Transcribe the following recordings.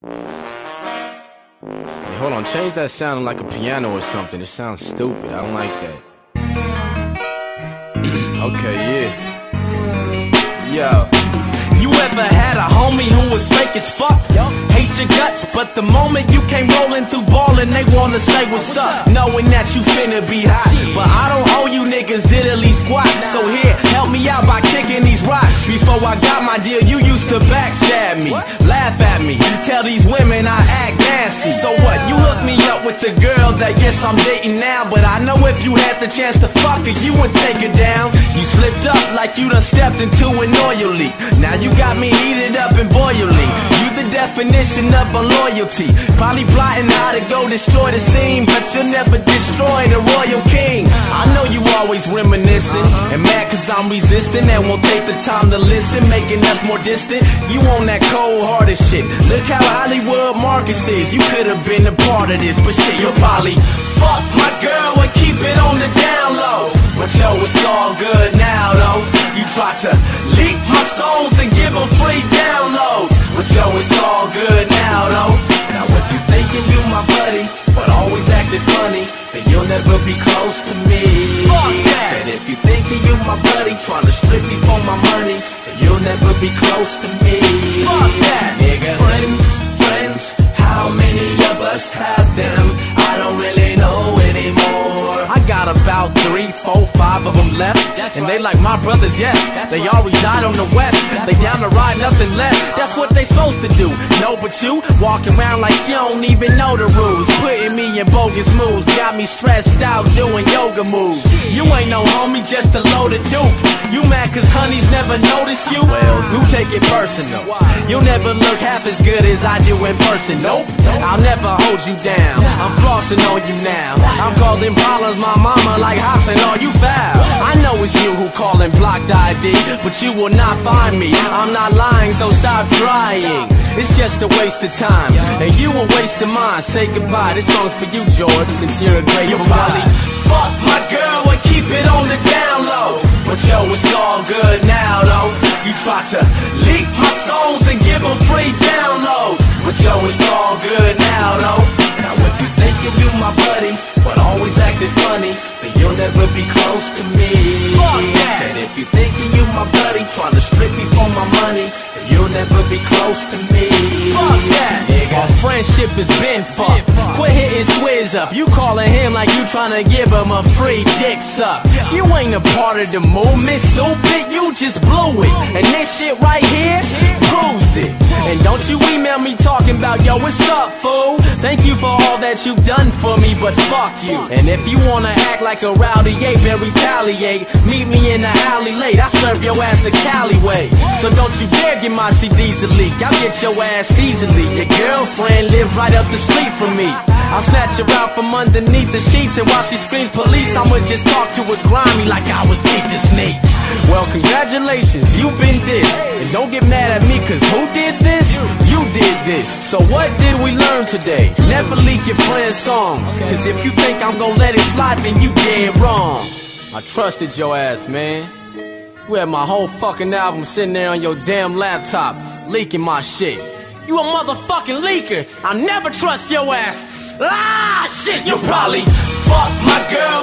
Hey, hold on, change that sound like a piano or something. It sounds stupid. I don't like that. okay, yeah. Yo. You ever had a homie who was fake as fuck? Hate your guts, but the moment you came rolling through ballin', they wanna say what's up, knowing that you finna be hot. But I don't owe you niggas diddly squat. So here, help me out by kicking these rocks. Before I got my deal, you used to backstab me, laugh at me, tell these women I act nasty. So what? You hooked me up with the girl that yes I'm dating now, but I know if you had the chance to fuck her, you would take her down. You slipped up like you done stepped into an oil leak. Now you got me definition of unloyalty. Probably plotting how to go destroy the scene, but you'll never destroy the royal king. I know you always reminiscing and mad cause I'm resisting and won't take the time to listen, making us more distant. You on that cold hearted shit. Look how Hollywood Marcus is. You could have been a part of this, but shit, you'll probably fuck my girl and keep it on the down low. Never be close to me. Fuck that. And if you thinking you my buddy, trying to strip me for my money, you'll never be close to me. Fuck that, nigga. Friends, friends, how many of us have them? About three, four, five of them left. And they like my brothers, yes. They all reside on the west. They down to ride nothing less. That's what they supposed to do. No, but you walking around like you don't even know the rules. Putting me in bogus moves. Got me stressed out doing yoga moves. You ain't no homie, just a loaded duke. You mad cause honeys never notice you? Well, do take it personal. You'll never look half as good as I do in person. Nope, I'll never hold you down. I'm flossing on you now. I'm causing problems, my mama like hops and all you foul. I know it's you who callin' blocked ID, but you will not find me. I'm not lying, so stop trying. It's just a waste of time, and you a waste of mine. Say goodbye. This song's for you, George, since you're a great You probably fuck my girl and keep it on the down low. But yo, it's all good now, though. You try to leak my songs and give them free downloads. But yo, it's all good now, though. Now if you thinking you my buddy, but always acting funny, then you'll never be close to me. And if you thinking you my buddy, trying to strip me for my money, then you'll never be close to me. Fuck that, nigga. Our friendship has been fucked. Quit hitting Swizz up. You calling him like you trying to give him a free dick suck. You ain't a part of the movement, stupid. You just blew it. And this shit right here proves it. And don't you email me talking about, yo, what's up, fool? Thank you for all that you've done for me, but fuck you. And if you wanna act like a rowdy ape and retaliate, meet me in the alley late. I serve your ass the Cali way. So don't you dare get my CDs a leak. I'll get your ass easily. Your girlfriend live right up the street from me. I'll snatch her out from underneath the sheets, and while she screams police, I'ma just talk to her grimy like I was Pete the Snake. Well, congratulations, you've been this. And don't get mad at me, cause who did this? You did this. So what did we learn today? Never leak your friend's songs. Cause if you think I'm gonna let it slide, then you dead wrong. I trusted your ass, man. You had my whole fucking album sitting there on your damn laptop, leaking my shit. You a motherfucking leaker. I'll never trust your ass. Ah, shit, you probably fuck my girl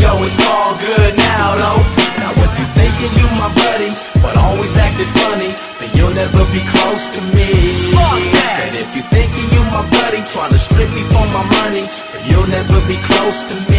Yo, it's all good now though. Now what you thinking? You my buddy But always acting funny. Then you'll never be close to me. And if you thinking you my buddy Trying to strip me for my money Then you'll never be close to me.